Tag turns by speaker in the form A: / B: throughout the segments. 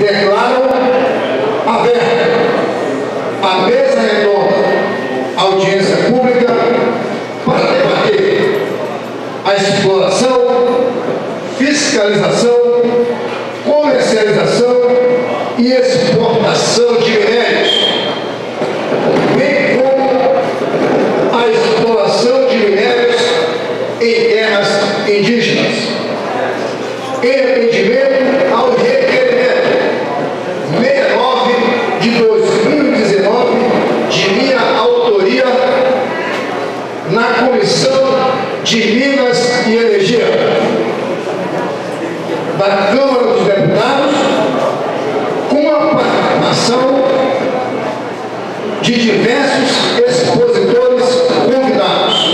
A: Declaro aberta a mesa redonda, audiência pública, para debater a exploração, fiscalização, comercialização e exportação de minérios, bem como a exploração de minérios em terras indígenas, em atendimento ao requerimento 69 de 2019 de minha autoria na Comissão de Minas e Energia da Câmara dos Deputados com a participação de diversos expositores convidados.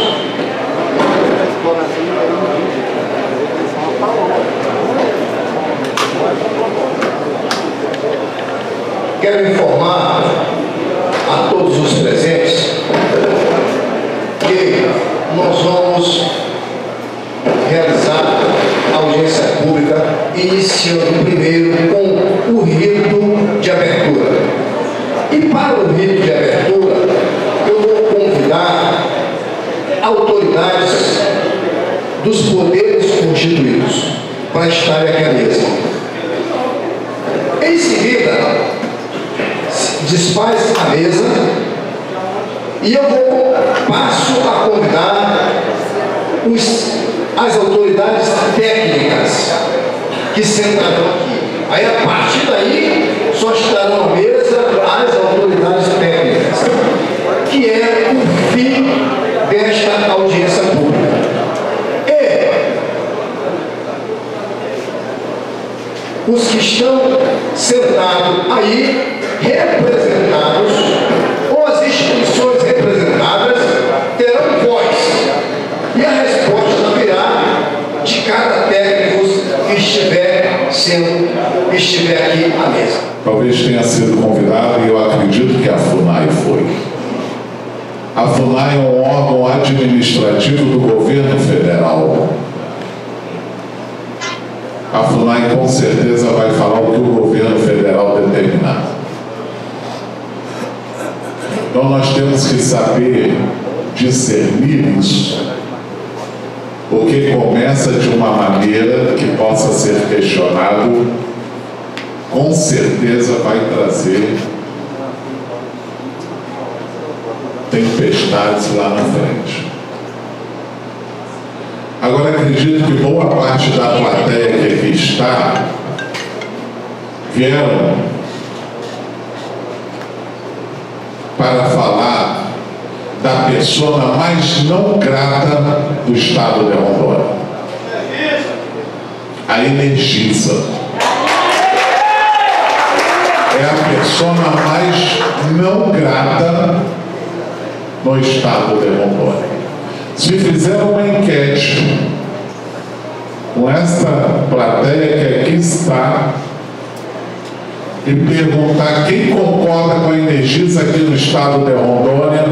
A: Quero informar a todos os presentes que nós vamos realizar a audiência pública, iniciando primeiro com o rito de abertura. E para o rito de abertura, eu vou convidar autoridades dos poderes constituídos para estarem aqui à mesa. Em seguida, desfaz a mesa e eu vou passo a convidar os, as autoridades técnicas que sentarão aqui. Aí a partir daí só estarão à mesa as autoridades técnicas, que é o fim desta audiência pública. E os que estão sentados aí, representados, ou as instituições representadas, terão voz. E a resposta virá de cada técnico que estiver, sendo, estiver aqui à mesa.
B: Talvez tenha sido convidado e eu acredito que a FUNAI foi. A FUNAI é um órgão administrativo do governo federal. A FUNAI com certeza vai falar o que o governo federal determinar. Então nós temos que saber discernir isso, porque começa de uma maneira que possa ser questionado, com certeza vai trazer tempestades lá na frente. Agora acredito que boa parte da plateia que aqui está vieram para falar da pessoa mais não grata do estado de Rondônia. A Energisa. É a pessoa mais não grata no estado de Rondônia. Se fizer uma enquete com esta plateia que aqui está e perguntar quem concorda com a Energisa aqui no estado de Rondônia,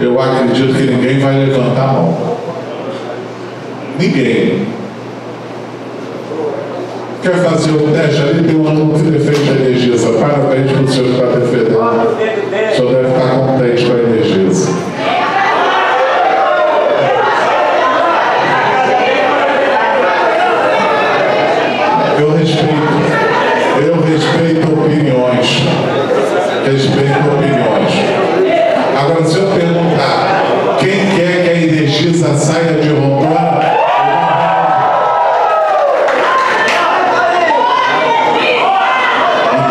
B: eu acredito que ninguém vai levantar a mão. Ninguém. Quer fazer o teste ali? Tem um aluno que defende a Energisa. Parabéns para o senhor que está defendendo. O senhor deve estar contente com a Energisa. Eu respeito, eu respeito opiniões. Respeito opiniões. Agora, se eu perguntar quem quer que a Energisa saia de Rondônia,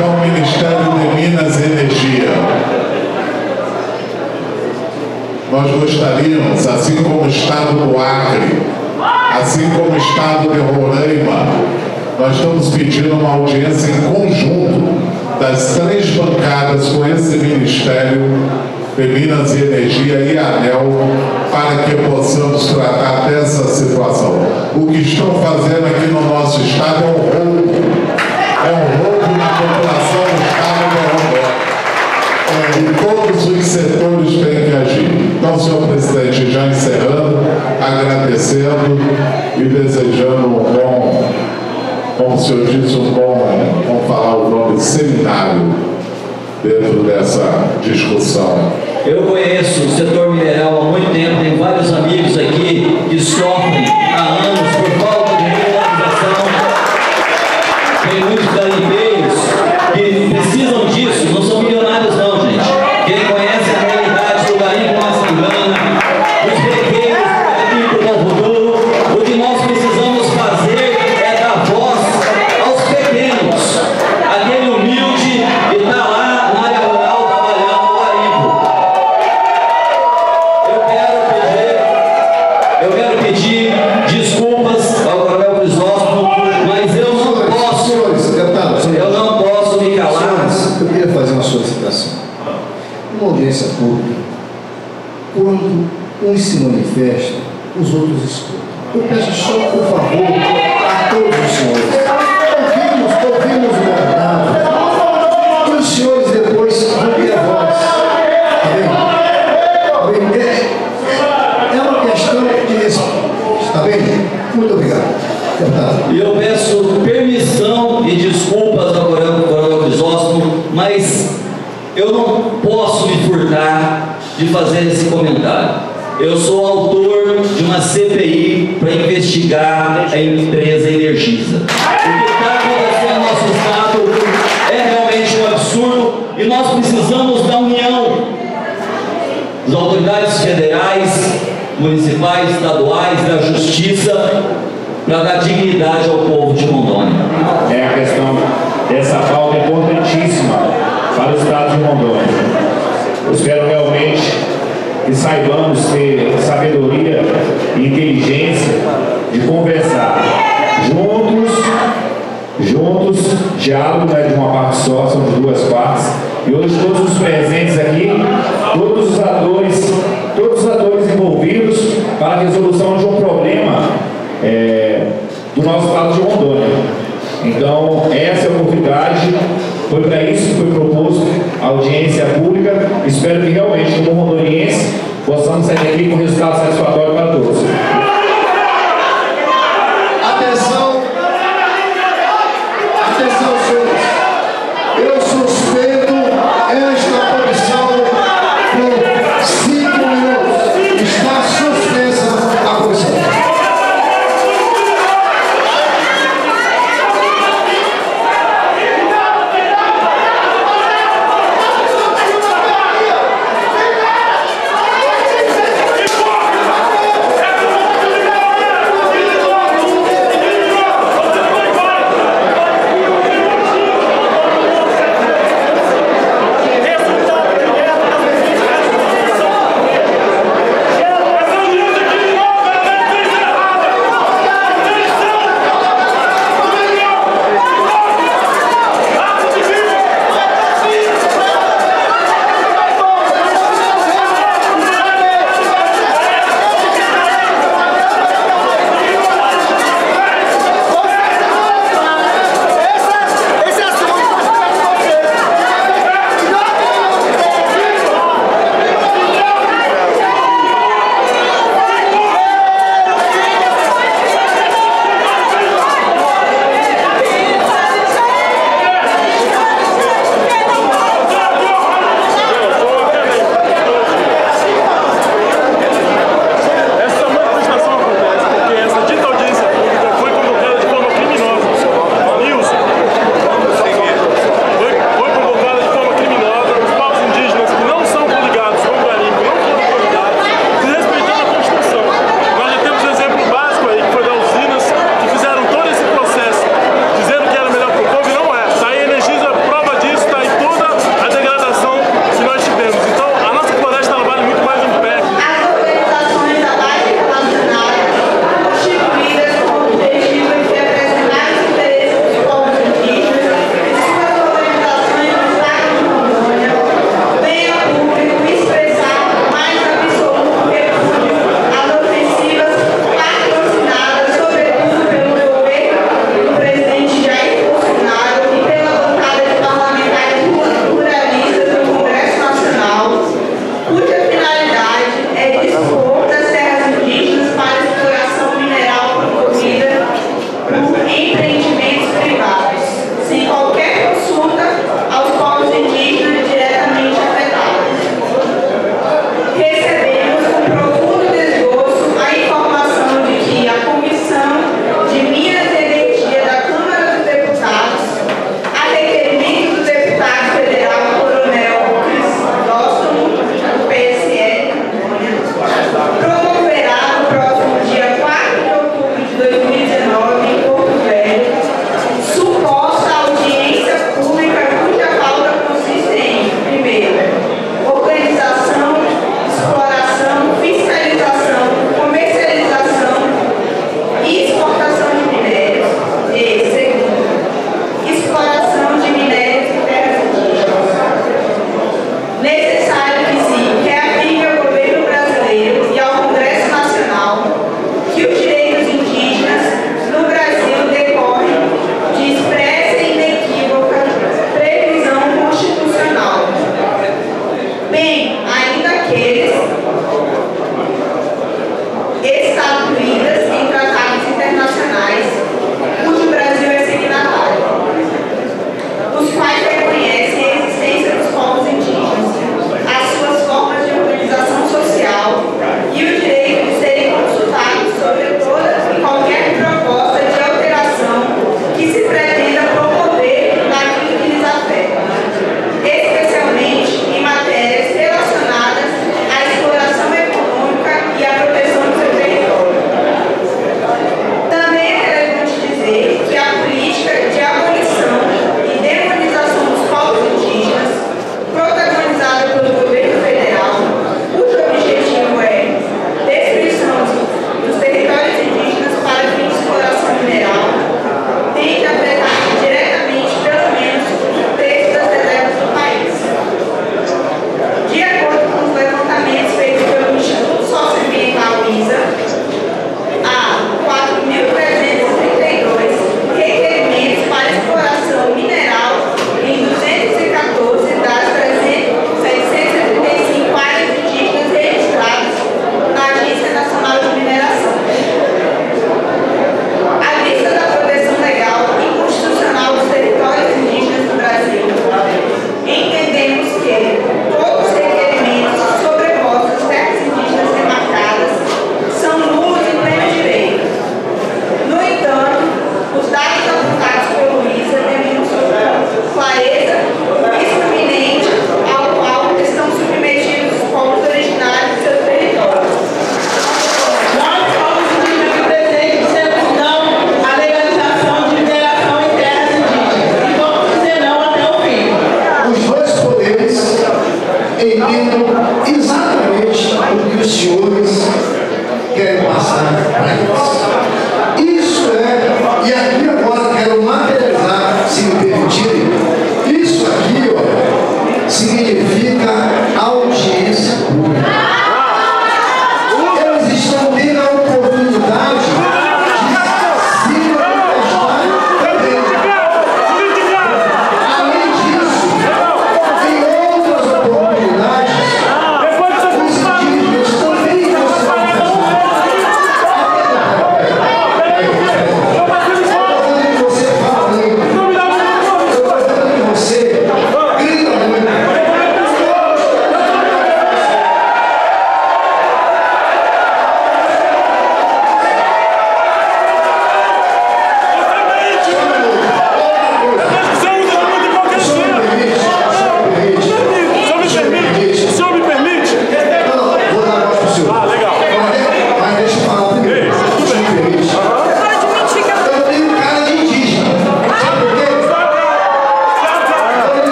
B: então o Ministério de Minas e Energia. Nós gostaríamos, assim como o Estado do Acre, assim como o Estado de Roraima, nós estamos pedindo uma audiência em conjunto das três bancadas com esse Ministério de Minas e Energia e ANEL para que possamos tratar dessa situação. O que estão fazendo aqui no nosso Estado é um roubo. É um roubo na população do Estado de Rondônia. E todos os setores têm que agir. Então, senhor presidente, já encerrando, agradecendo e desejando um bom, como o senhor disse, um bom, vamos falar o nome, seminário dentro dessa discussão.
C: Eu conheço o setor mineral há muito tempo, tenho vários amigos aqui que sofrem há anos por falta de regularização. Tem muitos garimpeiros precisamos da união das autoridades federais, municipais, estaduais, da justiça, para dar dignidade ao povo de Rondônia.
D: é a questão dessa pauta importantíssima para o Estado de Rondônia. Eu espero realmente que saibamos ter sabedoria e inteligência de conversar juntos, juntos, diálogo não é de uma parte só, são de duas partes. E hoje todos os presentes aqui, todos os atores, todos os atores envolvidos para a resolução de um problema é, do nosso estado de Rondônia. Então, essa é a oportunidade, foi para isso que foi proposto a audiência pública. Espero que realmente, como rondoniense, possamos sair daqui com resultado satisfatório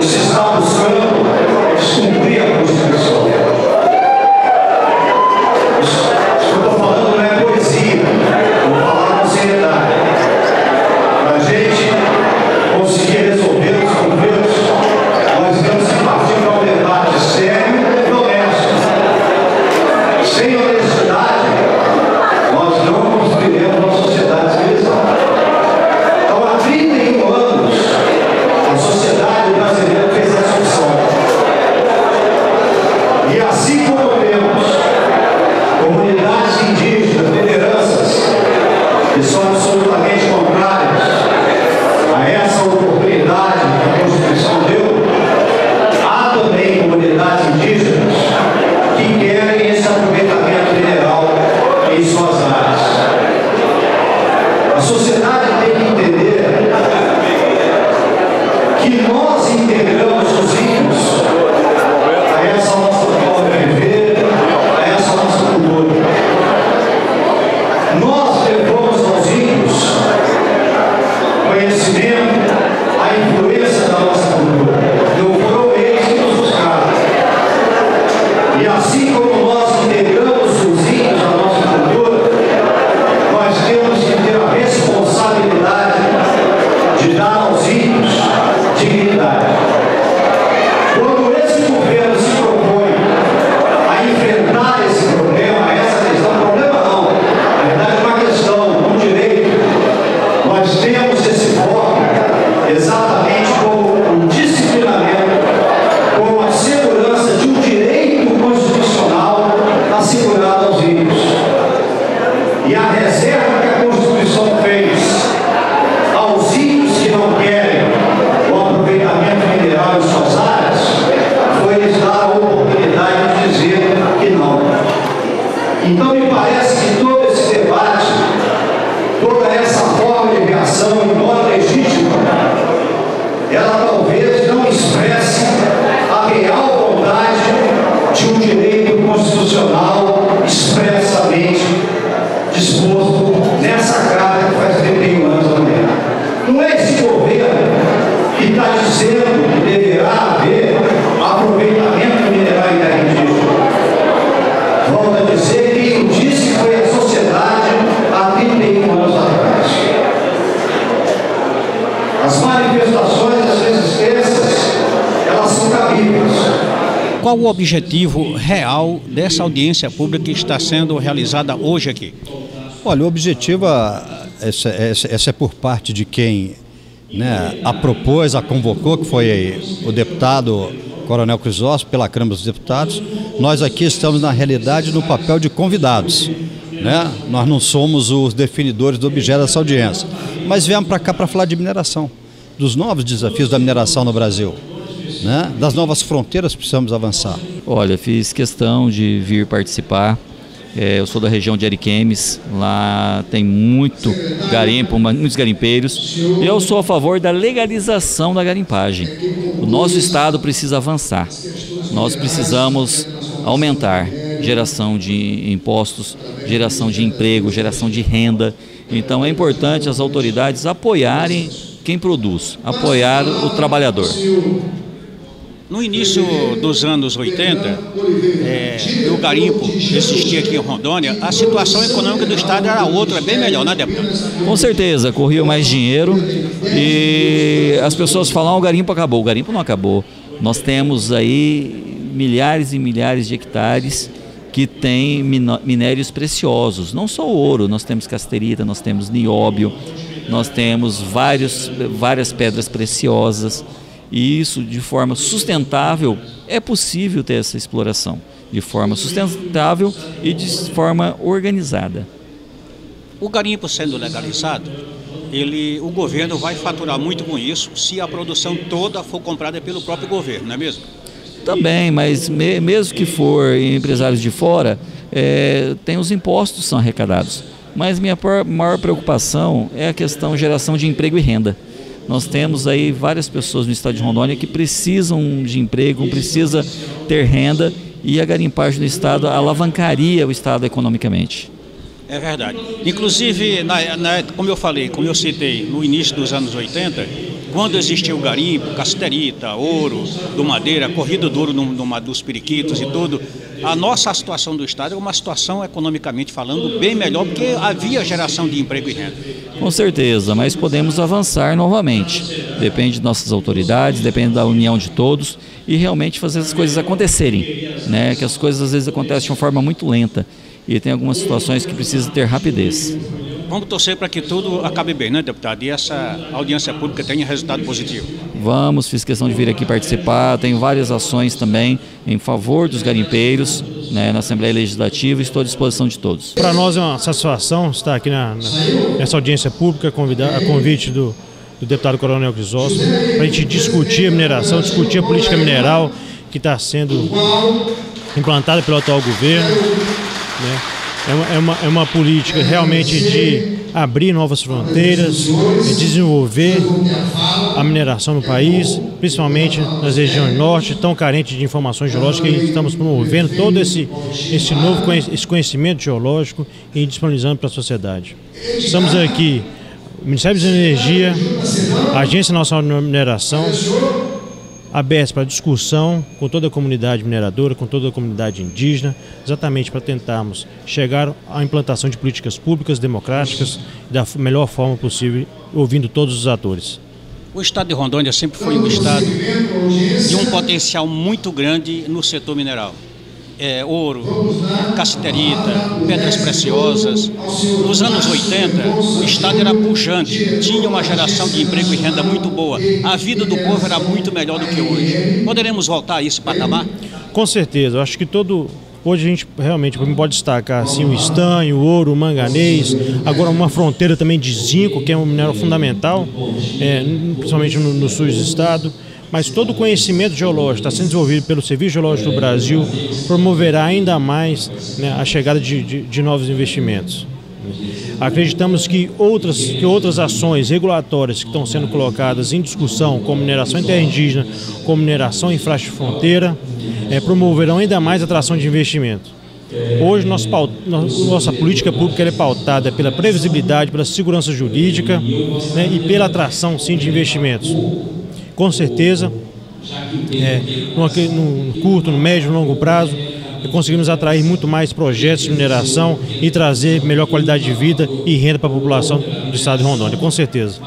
A: Os
E: Qual o objetivo real dessa audiência pública que está sendo realizada hoje aqui?
F: Olha, o objetivo, essa, essa, essa é por parte de quem né, a propôs, a convocou, que foi o deputado Coronel Crisóstomo, pela Câmara dos Deputados. Nós aqui estamos, na realidade, no papel de convidados. Né? Nós não somos os definidores do objeto dessa audiência. Mas viemos para cá para falar de mineração, dos novos desafios da mineração no Brasil. Né? Das novas fronteiras precisamos avançar.
C: Olha, fiz questão de vir participar é, eu sou da região de Ariquemes, lá tem muito garimpo, muitos garimpeiros. Eu sou a favor da legalização da garimpagem. O nosso estado precisa avançar. Nós precisamos aumentar geração de impostos, geração de emprego, geração de renda. Então é importante as autoridades apoiarem quem produz, apoiar o trabalhador.
E: No início dos anos 80, é, o garimpo existia aqui em Rondônia, a situação econômica do Estado era outra, bem melhor, né, deputado?
C: Com certeza, corria mais dinheiro e as pessoas falam, ah, o garimpo acabou. O garimpo não acabou. Nós temos aí milhares e milhares de hectares que têm minérios preciosos, não só ouro, nós temos casterita, nós temos nióbio, nós temos vários, várias pedras preciosas e isso de forma sustentável é possível ter essa exploração de forma sustentável e de forma organizada.
E: O garimpo sendo legalizado, ele, o governo vai faturar muito com isso se a produção toda for comprada pelo próprio governo, não é mesmo?
C: Também, mas me, mesmo que for empresários de fora, é, tem os impostos que são arrecadados. Mas minha maior preocupação é a questão geração de emprego e renda. Nós temos aí várias pessoas no estado de Rondônia que precisam de emprego, precisa ter renda e a garimpagem do estado alavancaria o estado economicamente.
E: É verdade. Inclusive, na, na, como eu falei, como eu citei, no início dos anos 80, quando existia o garimpo, casterita, ouro, do madeira, corrida do ouro no, no, dos periquitos e tudo, a nossa situação do Estado é uma situação, economicamente falando, bem melhor, porque havia geração de emprego e renda.
C: Com certeza, mas podemos avançar novamente. Depende de nossas autoridades, depende da união de todos e realmente fazer as coisas acontecerem. Né? Que as coisas às vezes acontecem de uma forma muito lenta e tem algumas situações que precisam ter rapidez.
E: Vamos torcer para que tudo acabe bem, né, deputado? E essa audiência pública tenha resultado positivo.
C: Vamos, fiz questão de vir aqui participar. Tenho várias ações também em favor dos garimpeiros né, na Assembleia Legislativa e estou à disposição de todos.
G: Para nós é uma satisfação estar aqui na, nessa audiência pública, convidar, a convite do, do deputado Coronel Crisóstomo, para a gente discutir a mineração, discutir a política mineral que está sendo implantada pelo atual governo. Né? É uma, é, uma, é uma política realmente de abrir novas fronteiras, de desenvolver a mineração no país, principalmente nas regiões norte, tão carentes de informações geológicas, e estamos promovendo todo esse, esse novo esse conhecimento geológico e disponibilizando para a sociedade. Estamos aqui, Ministério de Energia, Agência Nacional de Mineração, abertos para discussão com toda a comunidade mineradora, com toda a comunidade indígena, exatamente para tentarmos chegar à implantação de políticas públicas democráticas da melhor forma possível, ouvindo todos os atores.
E: O estado de Rondônia sempre foi um estado de um potencial muito grande no setor mineral é, ouro, cassiterita, pedras preciosas. Nos anos 80, o Estado era pujante, tinha uma geração de emprego e renda muito boa. A vida do povo era muito melhor do que hoje. Poderemos voltar a esse patamar?
G: Com certeza. Acho que todo Hoje a gente realmente pode destacar assim, o estanho, o ouro, o manganês, agora uma fronteira também de zinco, que é um minério fundamental, é, principalmente no, no sul do estado mas todo o conhecimento geológico está sendo desenvolvido pelo Serviço Geológico do Brasil promoverá ainda mais né, a chegada de, de, de, novos investimentos. Acreditamos que outras, que outras ações regulatórias que estão sendo colocadas em discussão, como mineração interindígena, como mineração em faixa fronteira, é, promoverão ainda mais a atração de investimento. Hoje, nossa, nossa política pública é pautada pela previsibilidade, pela segurança jurídica né, e pela atração, sim, de investimentos com certeza, é, no, curto, no médio e longo prazo, conseguimos atrair muito mais projetos de mineração e trazer melhor qualidade de vida e renda para a população do estado de Rondônia, com certeza.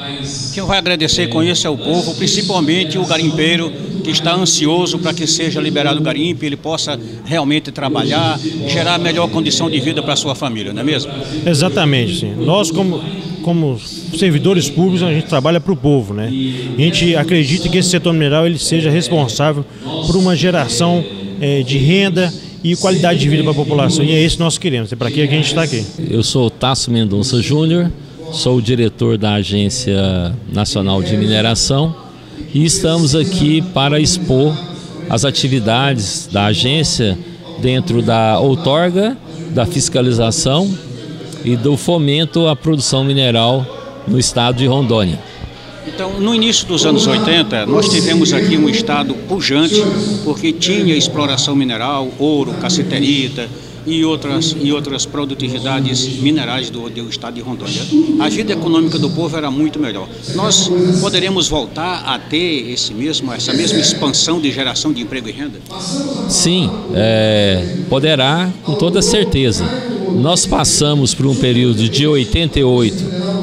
E: Quem vai agradecer com isso é o povo, principalmente o garimpeiro que está ansioso para que seja liberado o garimpo ele possa realmente trabalhar, gerar melhor condição de vida para a sua família, não é mesmo?
G: Exatamente, sim. Nós, como, como servidores públicos, a gente trabalha para o povo, né? A gente acredita que esse setor mineral ele seja responsável por uma geração é, de renda e qualidade de vida para a população. E é isso que nós queremos, é para que a gente está aqui.
H: Eu sou Tasso Mendonça Júnior, sou o diretor da Agência Nacional de Mineração e estamos aqui para expor as atividades da agência dentro da outorga, da fiscalização e do fomento à produção mineral no estado de Rondônia.
E: Então, no início dos anos 80, nós tivemos aqui um estado pujante, porque tinha exploração mineral, ouro, cassiterita e outras, e outras produtividades minerais do, do estado de Rondônia. A vida econômica do povo era muito melhor. Nós poderemos voltar a ter esse mesmo, essa mesma expansão de geração de emprego e renda?
H: Sim, é, poderá, com toda certeza. Nós passamos por um período de 88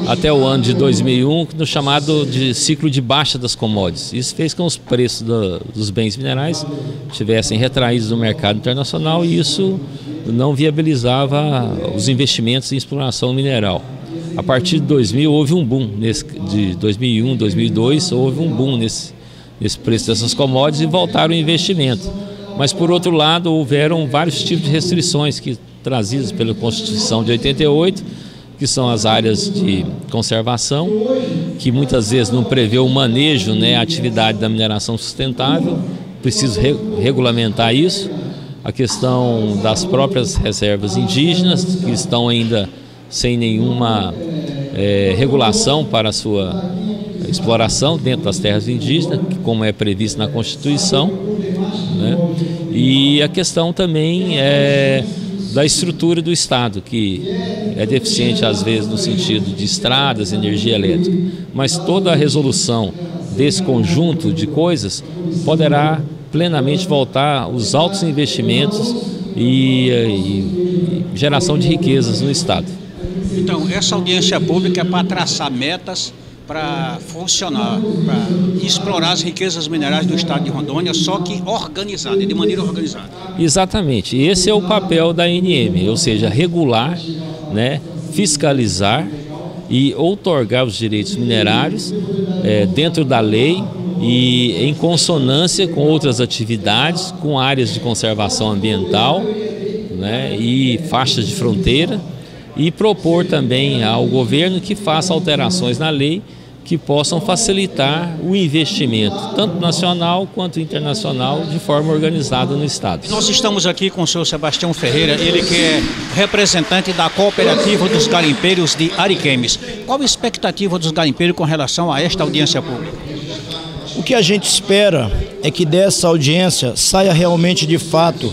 H: até o ano de 2001, no chamado de ciclo de baixa das commodities. Isso fez com que os preços do, dos bens minerais estivessem retraídos no mercado internacional e isso não viabilizava os investimentos em exploração mineral. A partir de 2000 houve um boom, nesse, de 2001, 2002 houve um boom nesse, nesse preço dessas commodities e voltaram o investimento. Mas por outro lado houveram vários tipos de restrições que trazidas pela Constituição de 88 que são as áreas de conservação, que muitas vezes não prevê o manejo, né, a atividade da mineração sustentável, preciso re regulamentar isso. A questão das próprias reservas indígenas, que estão ainda sem nenhuma é, regulação para a sua exploração dentro das terras indígenas, como é previsto na Constituição. E a questão também é da estrutura do Estado, que é deficiente às vezes no sentido de estradas, energia elétrica, mas toda a resolução desse conjunto de coisas poderá plenamente voltar os altos investimentos e, e, e geração de riquezas no Estado.
E: Então, essa audiência pública é para traçar metas para funcionar, para explorar as riquezas minerais do estado de Rondônia, só que organizada, de maneira organizada.
H: Exatamente. Esse é o papel da NM, ou seja, regular, né, fiscalizar e outorgar os direitos minerários é, dentro da lei e em consonância com outras atividades, com áreas de conservação ambiental né, e faixas de fronteira e propor também ao governo que faça alterações na lei que possam facilitar o investimento, tanto nacional quanto internacional, de forma organizada no Estado.
E: Nós estamos aqui com o senhor Sebastião Ferreira, ele que é representante da cooperativa dos garimpeiros de Ariquemes. Qual a expectativa dos garimpeiros com relação a esta audiência pública?
I: O que a gente espera é que dessa audiência saia realmente de fato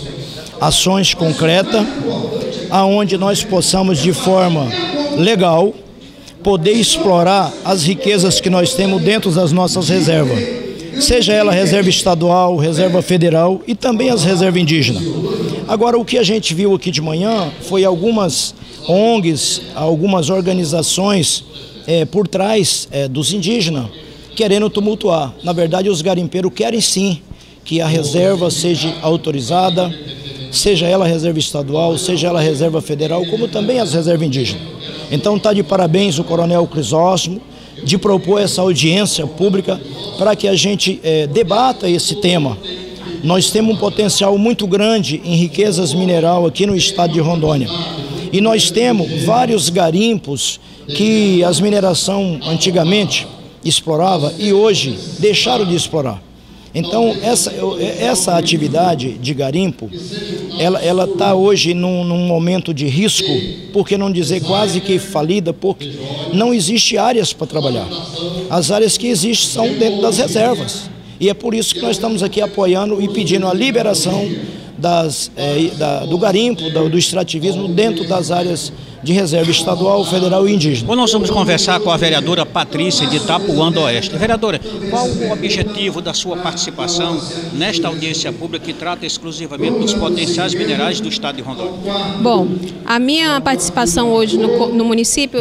I: ações concretas, aonde nós possamos de forma legal poder explorar as riquezas que nós temos dentro das nossas reservas, seja ela reserva estadual, reserva federal e também as reservas indígenas. Agora, o que a gente viu aqui de manhã foi algumas ONGs, algumas organizações é, por trás é, dos indígenas querendo tumultuar. Na verdade, os garimpeiros querem sim que a reserva seja autorizada, seja ela reserva estadual, seja ela reserva federal, como também as reservas indígenas. Então está de parabéns o Coronel Crisóstomo de propor essa audiência pública para que a gente é, debata esse tema. Nós temos um potencial muito grande em riquezas mineral aqui no estado de Rondônia. E nós temos vários garimpos que as mineração antigamente explorava e hoje deixaram de explorar. Então, essa, essa atividade de garimpo, ela está hoje num, num, momento de risco, por que não dizer quase que falida, porque não existe áreas para trabalhar. As áreas que existem são dentro das reservas. E é por isso que nós estamos aqui apoiando e pedindo a liberação das, é, da, do garimpo, do, do extrativismo dentro das áreas de reserva estadual, federal e indígena.
E: Bom, nós vamos conversar com a vereadora Patrícia de Itapuã do Oeste. Vereadora, qual o objetivo da sua participação nesta audiência pública que trata exclusivamente dos potenciais minerais do estado de Rondônia?
J: Bom, a minha participação hoje no, no município,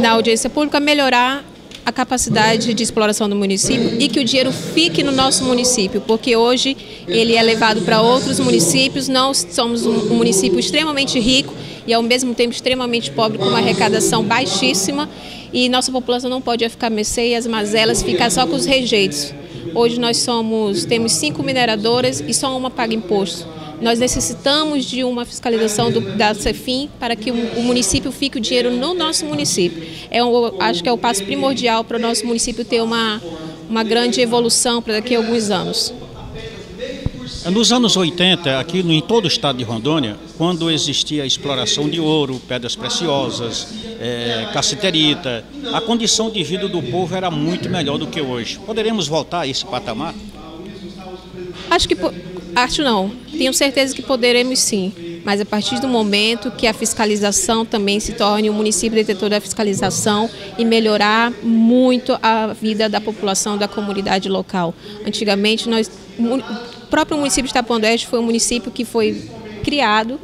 J: na audiência pública, é melhorar a capacidade de exploração do município e que o dinheiro fique no nosso município, porque hoje ele é levado para outros municípios, nós somos um município extremamente rico e ao mesmo tempo extremamente pobre, com uma arrecadação baixíssima e nossa população não pode ficar mercê as mazelas ficar só com os rejeitos. Hoje nós somos, temos cinco mineradoras e só uma paga imposto. Nós necessitamos de uma fiscalização do, da CEFIM para que o, o, município fique o dinheiro no nosso município. É um, acho que é o passo primordial para o nosso município ter uma, uma grande evolução para daqui a alguns anos.
E: Nos anos 80, aqui em todo o estado de Rondônia, quando existia a exploração de ouro, pedras preciosas, é, cassiterita, a condição de vida do povo era muito melhor do que hoje. Poderemos voltar a esse patamar?
J: Acho que acho não. Tenho certeza que poderemos sim. Mas a partir do momento que a fiscalização também se torne um município detetor da fiscalização e melhorar muito a vida da população da comunidade local. Antigamente nós próprio município de Tapoão Oeste foi um município que foi criado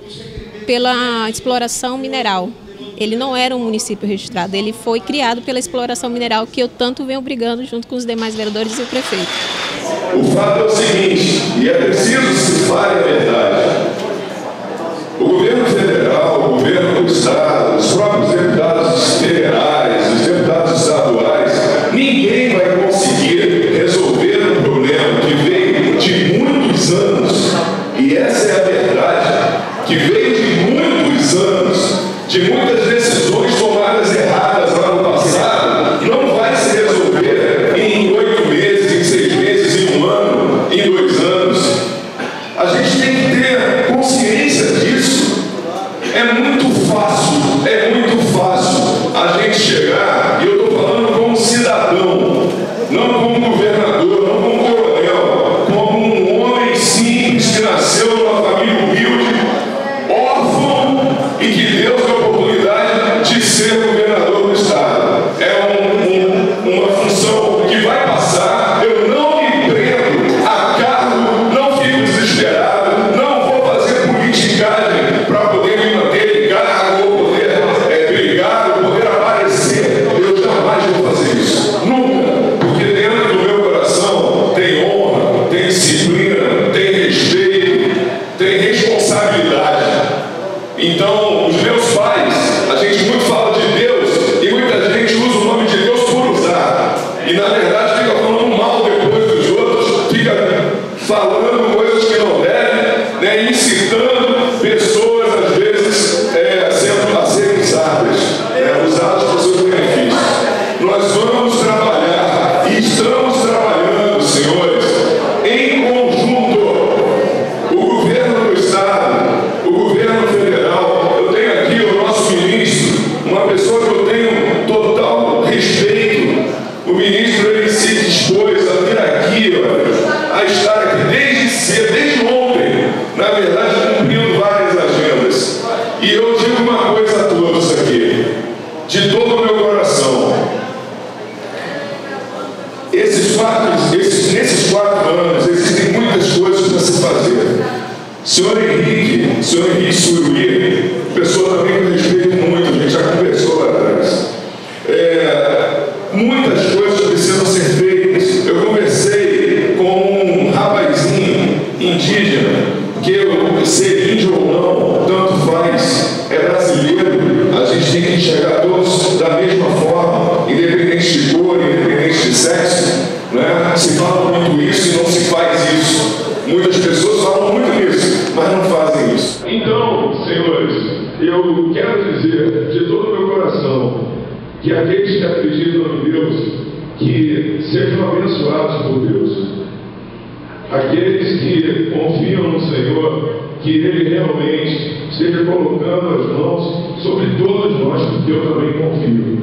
J: pela exploração mineral. Ele não era um município registrado, ele foi criado pela exploração mineral que eu tanto venho brigando junto com os demais vereadores e o prefeito.
K: O fato é o seguinte, e é preciso se fale a verdade. O governo federal, o governo do estado, os próprios deputados federais, a estar aqui cedo, desde ontem, na verdade, cumprindo várias agendas. E eu digo uma coisa a todos aqui, de todo o meu coração. Esses quatro, esses, nesses quatro anos existem muitas coisas para se fazer. Senhor Henrique, senhor Henrique Suruí, pessoa também que eu respeito muito, a gente já conversou lá atrás. É, muitas coisas precisam ser feitas. Eu conversei com um rapazinho indígena, que eu, ser índio ou não, tanto faz, é brasileiro, a gente tem que enxergar todos da mesma forma, independente de cor, independente de sexo. Né? Se fala muito isso e não se faz isso. Muitas pessoas falam muito isso, mas não fazem isso. Então, senhores, eu quero dizer de todo o meu coração que aqueles que acreditam em Deus, que sejam abençoados por Deus. Aqueles que confiam no Senhor, que Ele realmente esteja colocando as mãos sobre todos nós, porque eu também confio.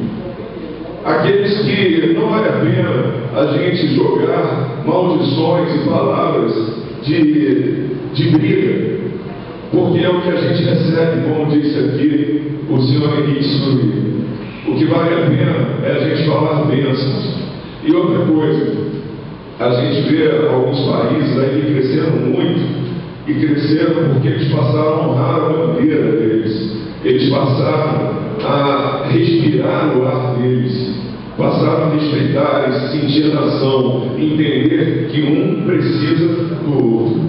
K: Aqueles que não vale a pena a gente jogar maldições e palavras de, de briga, porque é que recebe, como disse aqui o senhor Henrique Suri. O que vale a pena é a gente falar bênçãos. E outra coisa, a gente vê alguns países aí crescendo muito, e cresceram porque eles passaram a honrar a bandeira deles. Eles passaram a respirar o ar deles.
L: passaram a respeitar e sentir a nação, entender que um precisa do outro.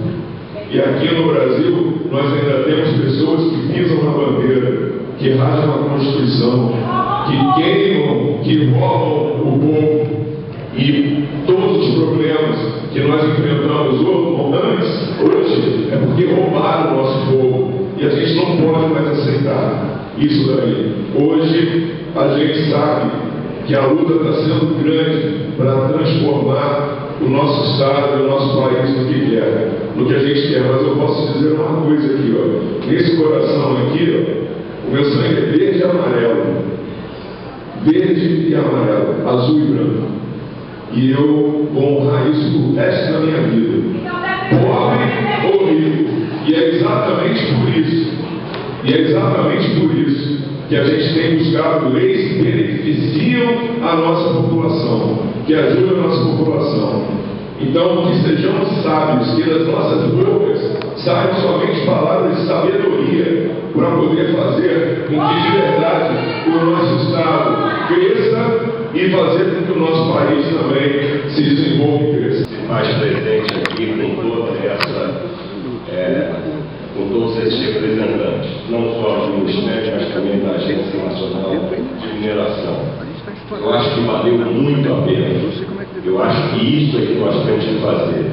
L: E aqui no Brasil, nós ainda temos pessoas que pisam na bandeira, que rasgam a Constituição, que queimam, que roubam o povo. E todos os problemas que nós enfrentamos antes, hoje, é porque roubaram o nosso povo. E a gente não pode mais aceitar isso daí. Hoje, a gente sabe que a luta está sendo grande para transformar o nosso Estado e o nosso país no que quer, no que a gente quer. Mas eu posso dizer uma coisa aqui, ó. Nesse coração aqui, ó, o meu sangue é verde e amarelo. Verde e amarelo, azul e branco. E eu vou honrar isso pro resto da minha vida. Pobre ou rico. E é exatamente por isso. E é exatamente por isso que a gente tem buscado leis que que ajudam a nossa população. Então, que sejamos sábios, que das nossas bocas saiam somente palavras de sabedoria para poder fazer com que de verdade o nosso Estado cresça e fazer com que o nosso país também se desenvolva e cresça.
M: Mais presente aqui com toda essa. É, com todos esses representantes, não só do Ministério, mas também da Agência Nacional de Mineração. Que valeu muito a pena. Eu acho que isso é que nós temos que fazer.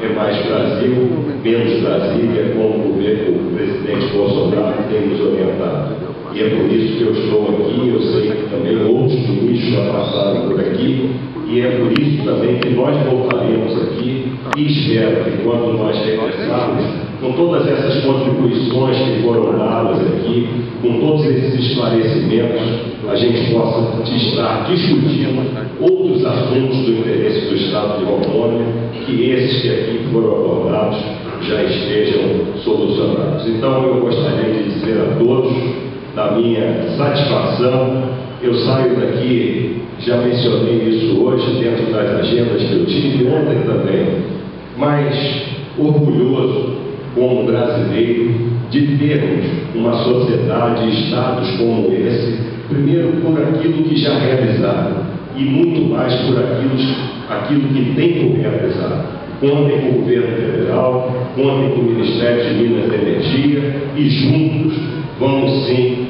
M: É mais Brasil, menos Brasília, como o, governo, o presidente Bolsonaro tem nos orientado. E é por isso que eu estou aqui, eu sei que também outros ministros já passaram por aqui, e é por isso também que nós voltaremos aqui e espero que quando nós regressarmos, com todas essas contribuições que foram dadas aqui, com todos esses esclarecimentos, a gente possa estar discutindo outros assuntos do interesse do Estado de Rondônia, que esses que aqui foram abordados já estejam solucionados. Então, eu gostaria de dizer a todos da minha satisfação. Eu saio daqui, já mencionei isso hoje, dentro das agendas que eu tive, ontem também, mas orgulhoso como brasileiro de termos uma sociedade e estados como esse, primeiro por aquilo que já realizaram e muito mais por aquilo, aquilo que tem por realizar. Contem com o governo federal, contem com o Ministério de Minas e Energia e juntos vamos sim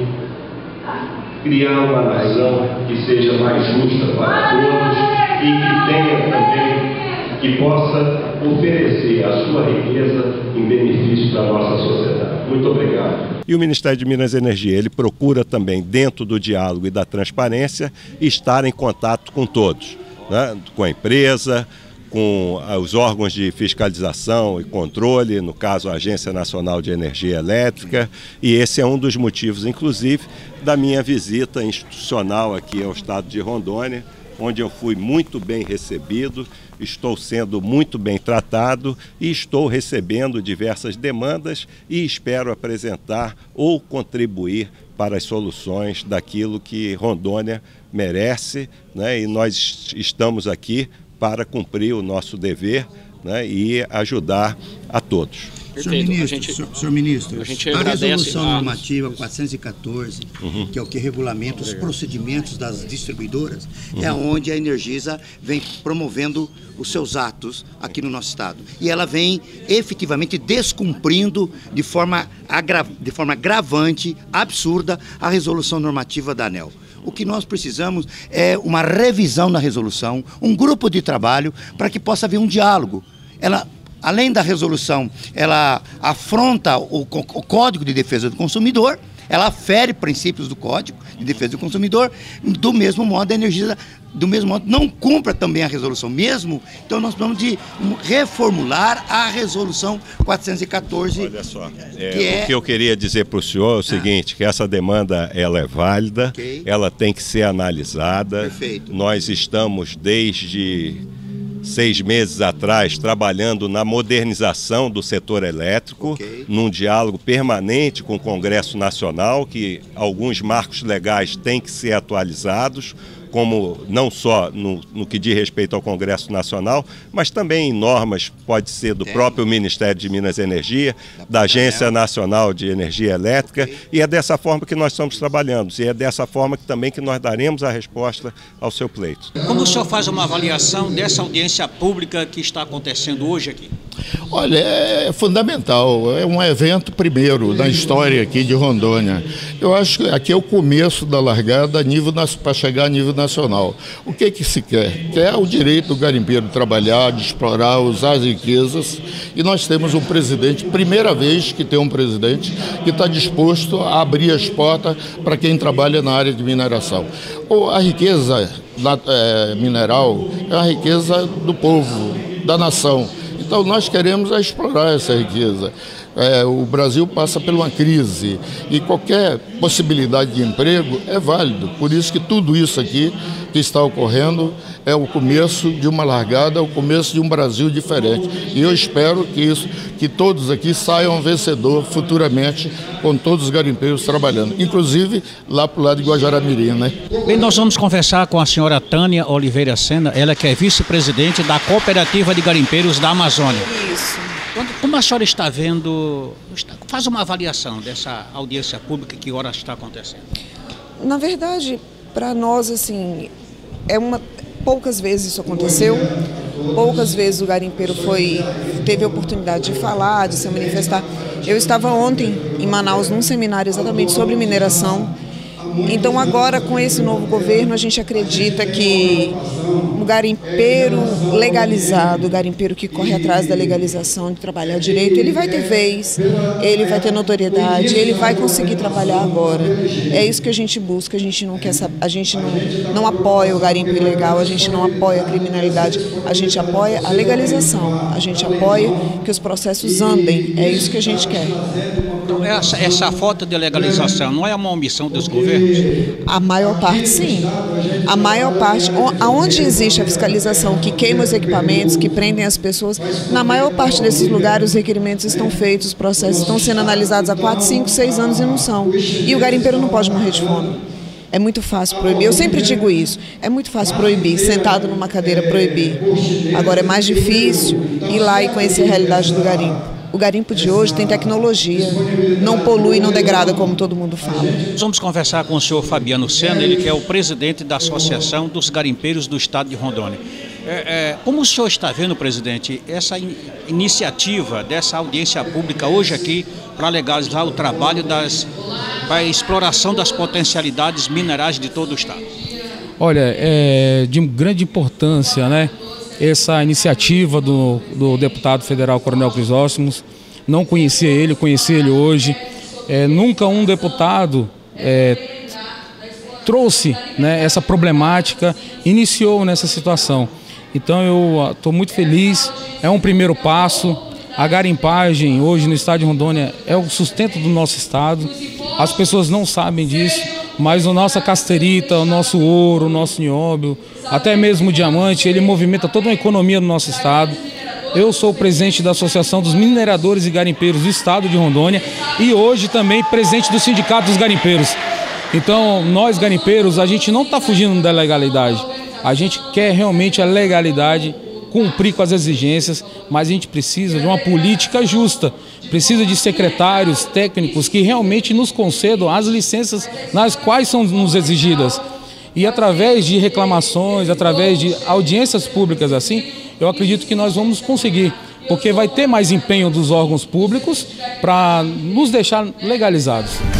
M: criar uma nação que seja mais justa para todos e que tenha também, que possa oferecer a sua riqueza em benefício da nossa sociedade. Muito obrigado.
N: E o Ministério de Minas e Energia, ele procura também, dentro do diálogo e da transparência, estar em contato com todos, né? com a empresa, com os órgãos de fiscalização e controle, no caso a Agência Nacional de Energia Elétrica, e esse é um dos motivos, inclusive, da minha visita institucional aqui ao estado de Rondônia, onde eu fui muito bem recebido, estou sendo muito bem tratado e estou recebendo diversas demandas e espero apresentar ou contribuir para as soluções daquilo que Rondônia merece, né? e nós estamos aqui para cumprir o nosso dever né, e ajudar a todos.
O: Senhor ministro, gente, senhor, senhor ministro a, a resolução a... normativa 414, uhum. que é o que regulamenta os procedimentos das distribuidoras, uhum. é onde a Energisa vem promovendo os seus atos aqui no nosso estado. E ela vem efetivamente descumprindo de forma, agra... de forma gravante, absurda, a resolução normativa da ANEL. O que nós precisamos é uma revisão na resolução, um grupo de trabalho para que possa haver um diálogo. Ela além da resolução, ela afronta o, o, Código de Defesa do Consumidor, ela fere princípios do Código de Defesa do Consumidor, do mesmo modo a energia do mesmo modo não cumpra também a resolução mesmo, então nós precisamos de reformular a resolução 414.
N: Olha só, é, que é... o que eu queria dizer para o senhor é o ah. seguinte, que essa demanda ela é válida, okay. ela tem que ser analisada.
O: Perfeito.
N: Nós estamos desde seis meses atrás trabalhando na modernização do setor elétrico, okay. num diálogo permanente com o Congresso Nacional, que alguns marcos legais têm que ser atualizados como não só no, no, que diz respeito ao Congresso Nacional, mas também em normas, pode ser do próprio Ministério de Minas e Energia, da Agência Nacional de Energia Elétrica, e é dessa forma que nós estamos trabalhando, e é dessa forma que, também que nós daremos a resposta ao seu pleito.
E: Como o senhor faz uma avaliação dessa audiência pública que está acontecendo hoje aqui?
P: Olha, é fundamental. É um evento primeiro na história aqui de Rondônia. Eu acho que aqui é o começo da largada para chegar a nível nacional. O que que se quer? Quer o direito do garimpeiro trabalhar, de explorar, usar as riquezas. E nós temos um presidente, primeira vez que tem um presidente que está disposto a abrir as portas para quem trabalha na área de mineração. A riqueza é, mineral é a riqueza do povo, da nação. Então nós queremos explorar essa riqueza. É, o Brasil passa por uma crise e qualquer possibilidade de emprego é válido. Por isso que tudo isso aqui que está ocorrendo é o começo de uma largada, é o começo de um Brasil diferente. E eu espero que isso, que todos aqui saiam vencedor futuramente com todos os garimpeiros trabalhando, inclusive lá para o lado de Guajaramirim, né?
E: Bem, nós vamos conversar com a senhora Tânia Oliveira Sena, ela que é vice-presidente da Cooperativa de Garimpeiros da Amazônia. Isso. Como a senhora está vendo, faz uma avaliação dessa audiência pública que hora está acontecendo?
Q: Na verdade, para nós, assim, é uma, poucas vezes isso aconteceu, poucas vezes o garimpeiro foi, teve a oportunidade de falar, de se manifestar. Eu estava ontem em Manaus num seminário exatamente sobre mineração então, agora, com esse novo governo, a gente acredita que o garimpeiro legalizado, o garimpeiro que corre atrás da legalização de trabalhar direito, ele vai ter vez, ele vai ter notoriedade, ele vai conseguir trabalhar agora. É isso que a gente busca, a gente não quer a gente não, não apoia o garimpo ilegal, a gente não apoia a criminalidade, a gente apoia a legalização, a gente apoia que os processos andem, é isso que a gente quer.
E: Então, essa, essa falta de legalização não é uma omissão dos governos?
Q: A maior parte, sim. A maior parte, aonde existe a fiscalização que queima os equipamentos, que prendem as pessoas, na maior parte desses lugares os requerimentos estão feitos, os processos estão sendo analisados há 4, 5, 6 anos e não são. E o garimpeiro não pode morrer de fome. É muito fácil proibir. Eu sempre digo isso. É muito fácil proibir, sentado numa cadeira proibir. Agora é mais difícil ir lá e conhecer a realidade do garimpo. O garimpo de hoje tem tecnologia, não polui, não degrada, como todo mundo fala.
E: Vamos conversar com o senhor Fabiano Sena, ele que é o presidente da Associação dos Garimpeiros do Estado de Rondônia. É, é, como o senhor está vendo, presidente, essa in iniciativa dessa audiência pública hoje aqui para legalizar o trabalho das, para a exploração das potencialidades minerais de todo o Estado?
R: Olha, é de grande importância, né? Essa iniciativa do, do deputado federal Coronel Crisóstomos. Não conhecia ele, conheci ele hoje. É, nunca um deputado é, trouxe né, essa problemática, iniciou nessa situação. Então eu estou muito feliz, é um primeiro passo. A garimpagem hoje no estado de Rondônia é o sustento do nosso estado. As pessoas não sabem disso, mas a nossa casterita, o nosso ouro, o nosso nióbio, até mesmo o diamante, ele movimenta toda uma economia do nosso estado. Eu sou o presidente da Associação dos Mineradores e Garimpeiros do Estado de Rondônia e hoje também presidente do Sindicato dos Garimpeiros. Então, nós garimpeiros, a gente não está fugindo da legalidade. A gente quer realmente a legalidade, cumprir com as exigências, mas a gente precisa de uma política justa. Precisa de secretários técnicos que realmente nos concedam as licenças nas quais são nos exigidas. E através de reclamações, através de audiências públicas assim, eu acredito que nós vamos conseguir, porque vai ter mais empenho dos órgãos públicos para nos deixar legalizados.